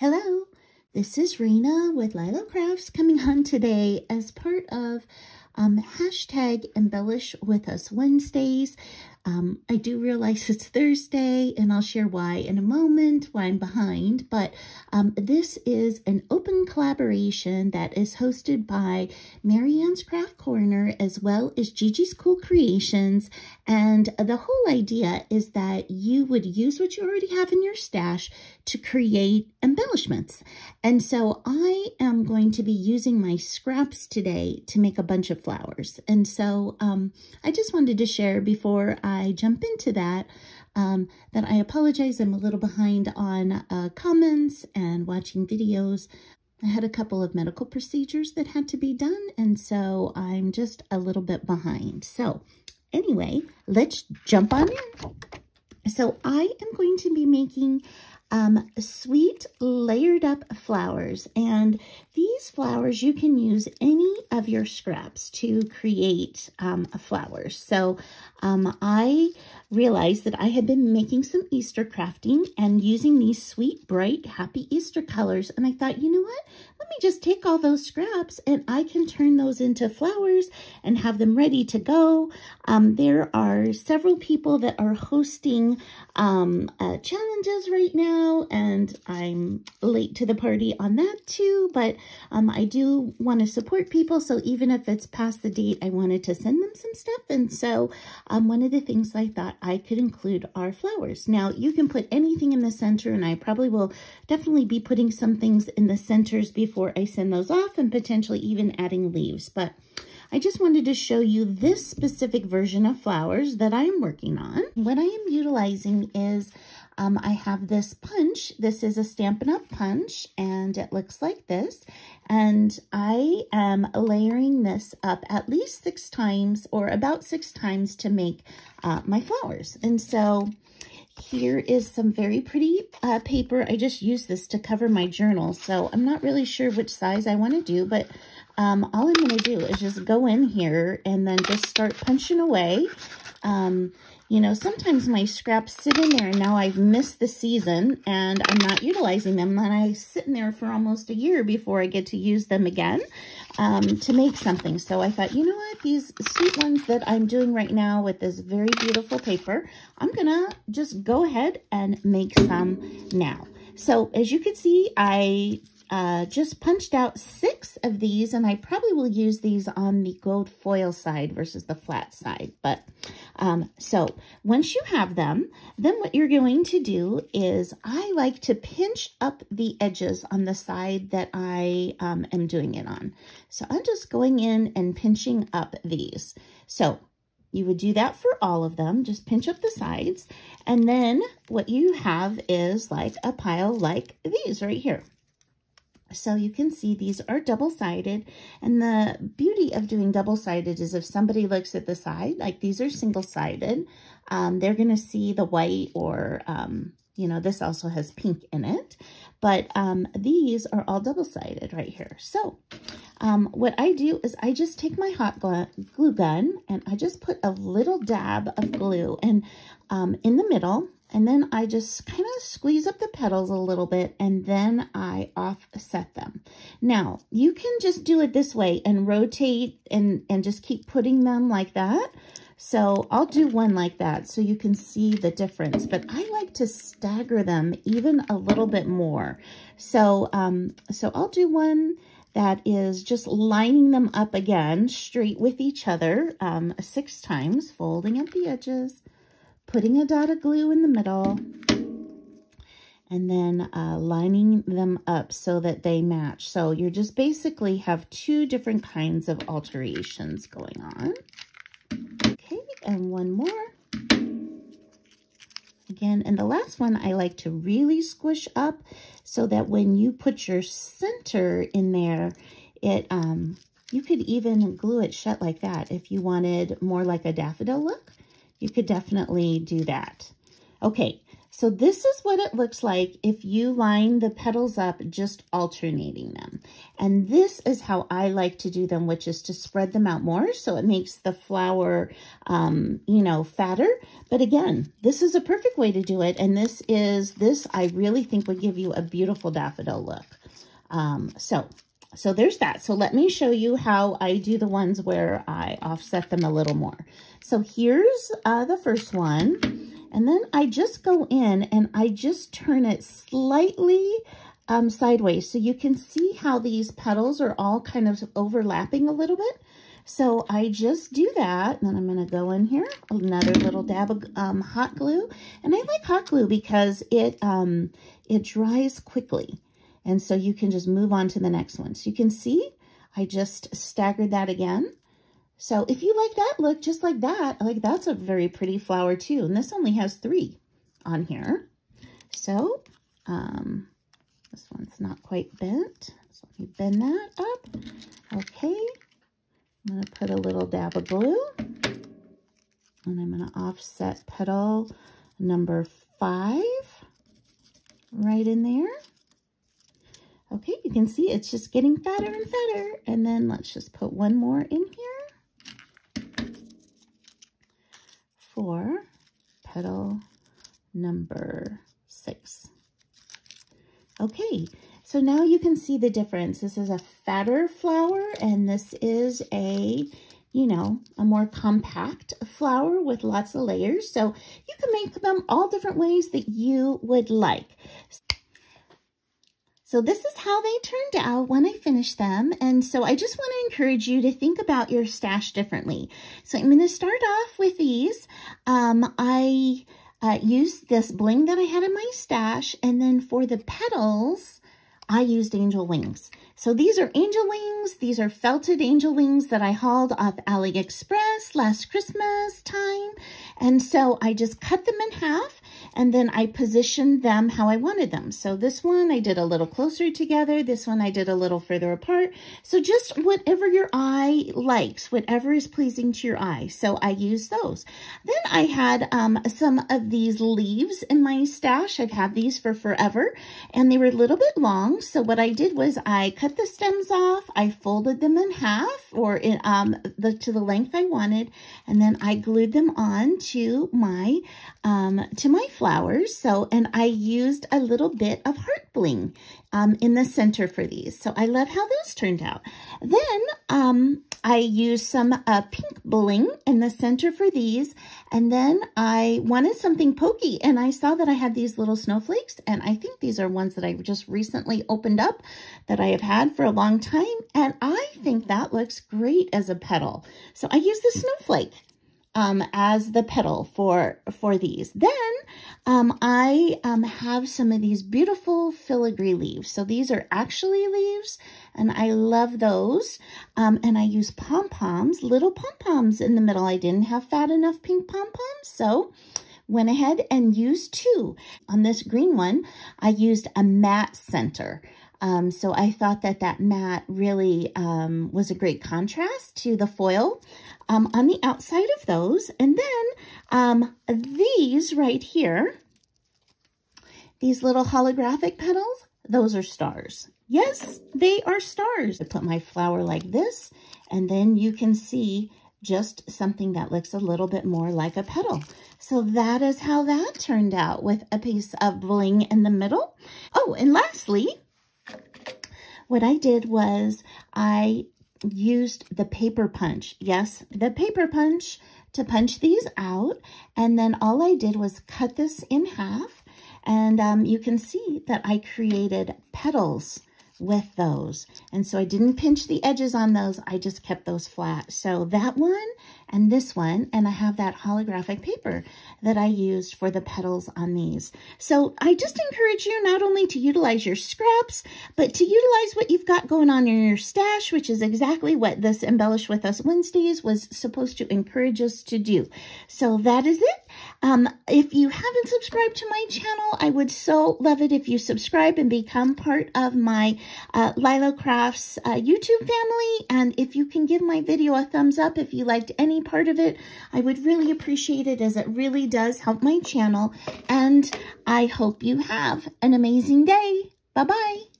Hello, this is Raina with LYLO Crafts coming on today as part of um, hashtag embellish with us Wednesdays. Um, I do realize it's Thursday and I'll share why in a moment, why I'm behind, but um, this is an open collaboration that is hosted by Mariann's Craft Corner as well as Gigi's Cool Creations. And the whole idea is that you would use what you already have in your stash to create embellishments. And so I am going to be using my scraps today to make a bunch of flowers. And so um, I just wanted to share before I jump into that, um, that I apologize. I'm a little behind on uh, comments and watching videos. I had a couple of medical procedures that had to be done, and so I'm just a little bit behind. So anyway, let's jump on in. So I am going to be making um, sweet layered up flowers. And these flowers, you can use any of your scraps to create um, flowers. So um, I realized that I had been making some Easter crafting and using these sweet, bright, happy Easter colors. And I thought, you know what? Let me just take all those scraps and I can turn those into flowers and have them ready to go. Um, there are several people that are hosting um, uh, challenges right now and I'm late to the party on that too. But um, I do want to support people. So even if it's past the date, I wanted to send them some stuff. And so um, one of the things I thought I could include are flowers. Now, you can put anything in the center, and I probably will definitely be putting some things in the centers before I send those off and potentially even adding leaves. But I just wanted to show you this specific version of flowers that I'm working on. What I am utilizing is um, I have this punch. This is a Stampin' Up! punch, and it looks like this. And I am layering this up at least six times, or about six times to make uh, my flowers. And so here is some very pretty uh, paper. I just used this to cover my journal, so I'm not really sure which size I want to do, but um, all I'm going to do is just go in here and then just start punching away. Um, you know, sometimes my scraps sit in there and now I've missed the season and I'm not utilizing them. And I sit in there for almost a year before I get to use them again um, to make something. So I thought, you know what, these sweet ones that I'm doing right now with this very beautiful paper, I'm going to just go ahead and make some now. So as you can see, I uh, just punched out six of these, and I probably will use these on the gold foil side versus the flat side. But um, so once you have them, then what you're going to do is I like to pinch up the edges on the side that I um, am doing it on. So I'm just going in and pinching up these. So you would do that for all of them. Just pinch up the sides. And then what you have is like a pile like these right here. So you can see these are double-sided. And the beauty of doing double-sided is if somebody looks at the side, like these are single-sided, um, they're going to see the white or, um, you know, this also has pink in it. But um, these are all double-sided right here. So um, what I do is I just take my hot glue gun and I just put a little dab of glue and um, in the middle and then I just kind of squeeze up the petals a little bit and then I offset them. Now, you can just do it this way and rotate and, and just keep putting them like that. So I'll do one like that so you can see the difference. But I like to stagger them even a little bit more. So, um, so I'll do one that is just lining them up again straight with each other um, six times, folding up the edges, putting a dot of glue in the middle, and then uh, lining them up so that they match. So you just basically have two different kinds of alterations going on. Okay, and one more. Again, and the last one I like to really squish up so that when you put your center in there, it um, you could even glue it shut like that if you wanted more like a daffodil look you could definitely do that. Okay, So this is what it looks like if you line the petals up, just alternating them. And this is how I like to do them, which is to spread them out more. So it makes the flower, um, you know, fatter. But again, this is a perfect way to do it. And this is, this I really think would give you a beautiful daffodil look. Um, so so there's that. So let me show you how I do the ones where I offset them a little more. So here's uh, the first one. And then I just go in and I just turn it slightly um, sideways. So you can see how these petals are all kind of overlapping a little bit. So I just do that. And then I'm going to go in here, another little dab of um, hot glue. And I like hot glue because it, um, it dries quickly. And so you can just move on to the next one. So you can see I just staggered that again. So if you like that look just like that, like that's a very pretty flower too. And this only has three on here. So um, this one's not quite bent. So let me bend that up. Okay. I'm going to put a little dab of glue. And I'm going to offset petal number five right in there. Okay, you can see it's just getting fatter and fatter. And then let's just put one more in here petal number six. Okay, so now you can see the difference. This is a fatter flower and this is a, you know, a more compact flower with lots of layers. So you can make them all different ways that you would like. So this is how they turned out when I finished them. And so I just want to encourage you to think about your stash differently. So I'm going to start off with these. Um, I uh, used this bling that I had in my stash. And then for the petals, I used angel wings. So these are angel wings. These are felted angel wings that I hauled off AliExpress last Christmas time. And so I just cut them in half and then I positioned them how I wanted them. So this one I did a little closer together. This one I did a little further apart. So just whatever your eye likes, whatever is pleasing to your eye. So I used those. Then I had um, some of these leaves in my stash. I've had these for forever and they were a little bit long. So what I did was I cut the stems off. I folded them in half or in, um, the, to the length I wanted. And then I glued them on to my, um, to my flowers. So, and I used a little bit of heart bling um, in the center for these. So I love how those turned out. Then um, I used some uh, pink bling in the center for these. And then I wanted something pokey and I saw that I had these little snowflakes and I think these are ones that I just recently opened up that I have had for a long time. And I think that looks great as a petal. So I used the snowflake um, as the petal for, for these. Then um, I um, have some of these beautiful filigree leaves. So these are actually leaves and I love those. Um, and I use pom-poms, little pom-poms in the middle. I didn't have fat enough pink pom-poms, so went ahead and used two. On this green one, I used a matte center. Um, so I thought that that matte really um, was a great contrast to the foil um, on the outside of those. And then um, these right here, these little holographic petals, those are stars. Yes, they are stars. I put my flower like this, and then you can see just something that looks a little bit more like a petal. So that is how that turned out with a piece of bling in the middle. Oh, and lastly, what I did was I used the paper punch. Yes, the paper punch to punch these out. And then all I did was cut this in half. And um, you can see that I created petals with those. And so I didn't pinch the edges on those. I just kept those flat. So that one and this one, and I have that holographic paper that I used for the petals on these. So I just encourage you not only to utilize your scraps, but to utilize what you've got going on in your stash, which is exactly what this Embellish With Us Wednesdays was supposed to encourage us to do. So that is it. Um, if you haven't subscribed to my channel, I would so love it if you subscribe and become part of my uh, LYLO Crafts uh, YouTube family. And if you can give my video a thumbs up if you liked any part of it, I would really appreciate it as it really does help my channel. And I hope you have an amazing day. Bye-bye.